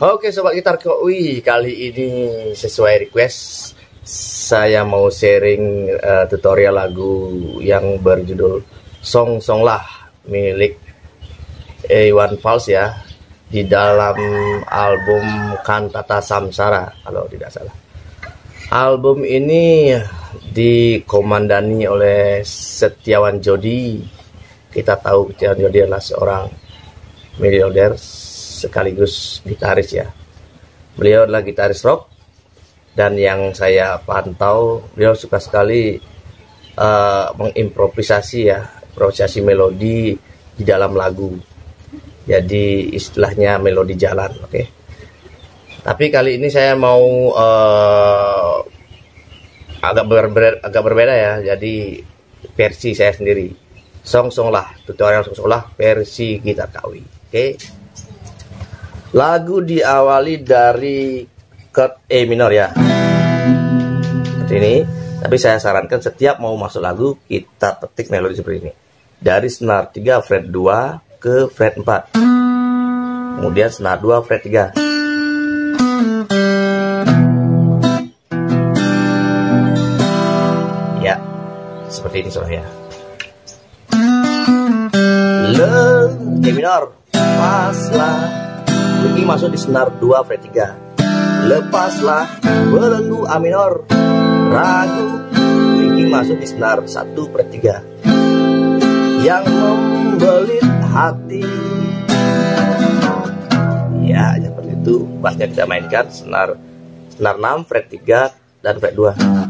Oke sobat gitar wih kali ini sesuai request saya mau sharing uh, tutorial lagu yang berjudul Song Song Lah milik Iwan Fals ya di dalam album Kantata Samsara kalau tidak salah. Album ini dikomandani oleh Setiawan Jodi. Kita tahu Setiawan Jodi adalah seorang miliarder sekaligus gitaris ya. Beliau adalah gitaris rock dan yang saya pantau beliau suka sekali uh, mengimprovisasi ya, improvisasi melodi di dalam lagu. Jadi istilahnya melodi jalan, oke. Okay? Tapi kali ini saya mau uh, agak berbeda, agak berbeda ya. Jadi versi saya sendiri. Song song lah, tutorial song song lah versi gitar kawi. Oke. Okay? Lagu diawali dari chord E minor ya. Seperti ini. Tapi saya sarankan setiap mau masuk lagu kita petik melodi seperti ini. Dari senar 3 fret 2 ke fret 4. Kemudian senar 2 fret 3. Ya. Seperti ini soalnya. Le E minor. Paslah ini masuk di senar 2 fret 3 lepaslah belenggu A minor ragu ini masuk di senar 1 fret 3 yang membelit hati. Ya seperti itu bassnya kita mainkan senar senar 6 fret 3 dan fret 2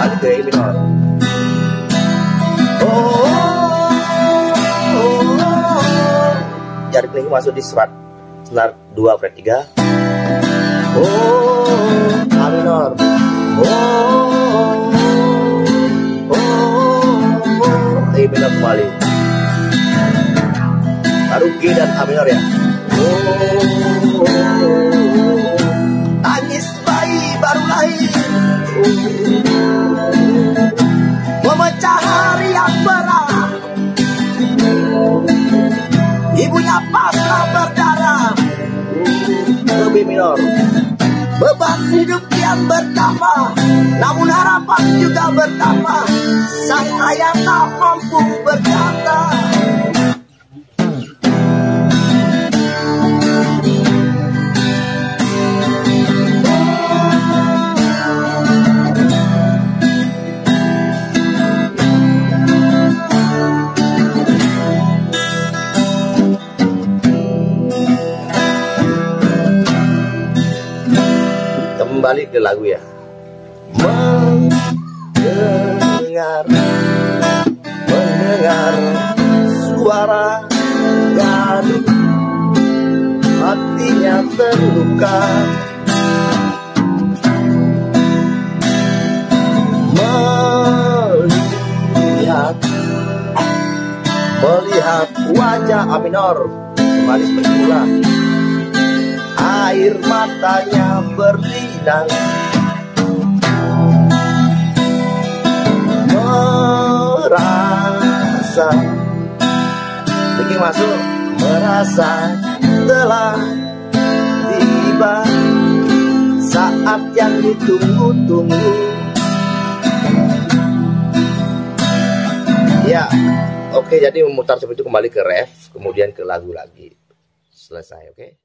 balik ke E oh. jari kelingking masuk di serat senar 2 fret 3 oh A minor oh, oh, oh. E minor kembali baru G dan A minor ya oh, oh, oh. tangis bayi baru lahir oh. Lebih minor. Beban hidup yang bertambah Namun harapan juga bertambah. Sang ayah tak mampu berkata kembali ke lagu ya? Mendengar mendengar suara gaduh. Hatinya terluka. Melihat melihat wajah Aminor. Kembali seperti air matanya berlinang. Merasa. Bikin masuk. Merasa telah tiba. Saat yang ditunggu-tunggu. Ya oke jadi memutar seperti itu kembali ke ref kemudian ke lagu lagi. Selesai oke